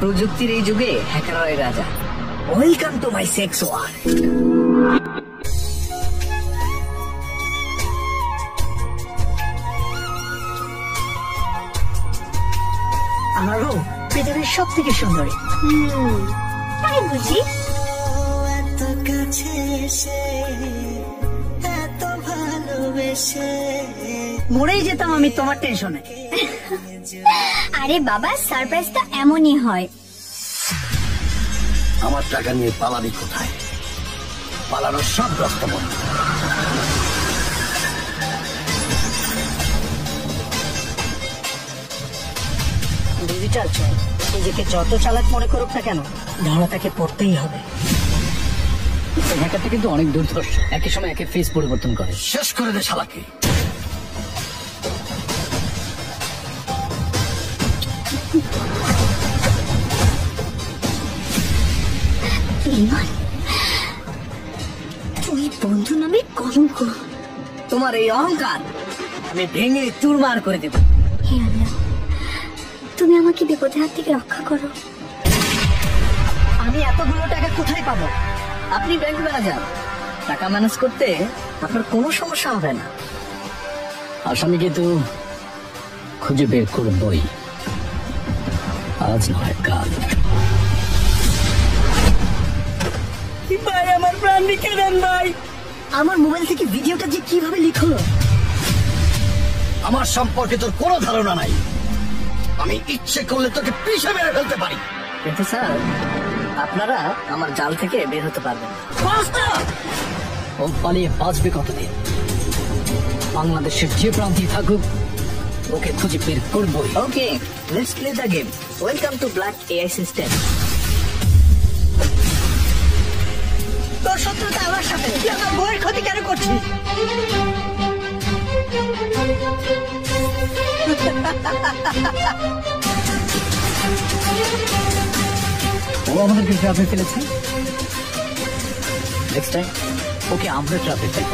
প্রযুক্তির এই যুগে হ্যাকাররাই রাজা। Welcome to my sex war আমার বউ পৃথিবীর সব থেকে সুন্দরী। তাই বুঝি। এত কাছে এসে এত ভালোবেসে। মরেই যেতাম আমি তোমার টেনশনে আরে বাবা সারপ্রাইজ তো এমনই হয়। আমার টাকা নিয়ে পালাবি কোথায়? পালানোর সব রাস্তা বন্ধ। ডিজিটাল চল। নিজেকে যত চালাক মনে করুক না কেন ধরা তাকে পড়তেই হবে। হ্যাকারটা কিন্তু অনেক দুর্ধর্ষ। একই সময় একে ফেস পরিবর্তন করে। শেষ করে দে শালাকে। তুই বন্ধু নামে কলঙ্ক। তোমার এই অহংকার আমি ভেঙে চুরমার করে দেব। হে আল্লাহ তুমি আমাকে বিপদের হাত থেকে রক্ষা করো। আমি এতগুলো টাকা কোথায় পাবো? আপনি ব্যাংক ম্যানেজার টাকা ম্যানেজ করতে আপনার কোনো সমস্যা হবে না। আসামিকে তো খুঁজে বের করবই। আজ নয় কাল। ভাই আমার প্রাণ লিখে দেন ভাই। আমার মোবাইল থেকে ভিডিওটা যে কীভাবে লিখলো? আমার সম্পর্কে তোর কোনো ধারণা নাই। আমি ইচ্ছে করলে তোকে পিষে মেরে ফেলতে পারি। কিন্তু স্যার আপনারা আমার জাল থেকে বের হতে পারবেন না। ও পালিয়ে বাঁচবে কতদিন? বাংলাদেশের যে প্রান্তেই থাকুক ওকে খুঁজে বের করবই। Okay let's play the game welcome to black AI system তোর শত্রুতা আমার সাথে তুই আমার বউয়ের ক্ষতি কেন করছিস? ও আমাদেরকে ট্রাফে ফেলেছে। নেক্সট টাইম ওকে আমরা ট্রাফে ফেলব।